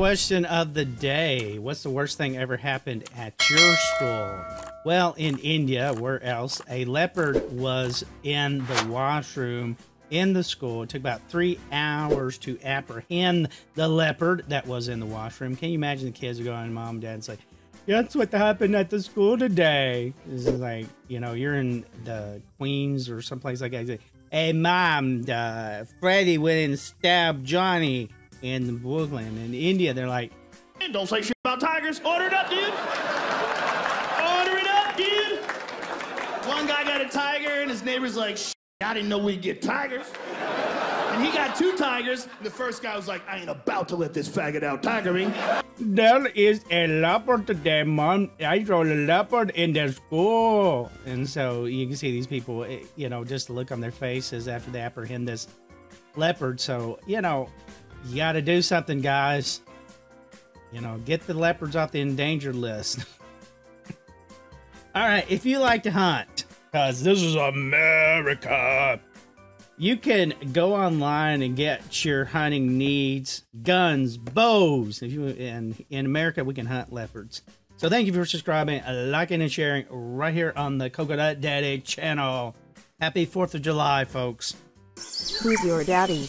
question of the day. What's the worst thing ever happened at your school? Well, in India, where else? A leopard was in the washroom in the school. It took about three hours to apprehend the leopard that was in the washroom. Can you imagine the kids are going, mom, dad, and say, that's what happened at the school today. This is like, you know, you're in the Queens or someplace like that. Hey, mom, uh, Freddie went and stabbed Johnny in Brooklyn. In India, they're like, don't say shit about tigers. Order it up, dude. Order it up, dude. One guy got a tiger, and his neighbor's like, I didn't know we'd get tigers. And he got two tigers. And the first guy was like, I ain't about to let this faggot out tiger me. There is a leopard today, mom. I saw a leopard in the school. And so you can see these people, eh, you know, just look on their faces after they apprehend this leopard. So, you know, you got to do something, guys. You know, get the leopards off the endangered list. All right, if you like to hunt, because this is America. You can go online and get your hunting needs, guns, bows. If you and in America, we can hunt leopards. So thank you for subscribing, liking, and sharing right here on the Coconut Daddy channel. Happy 4th of July, folks. Who's your daddy?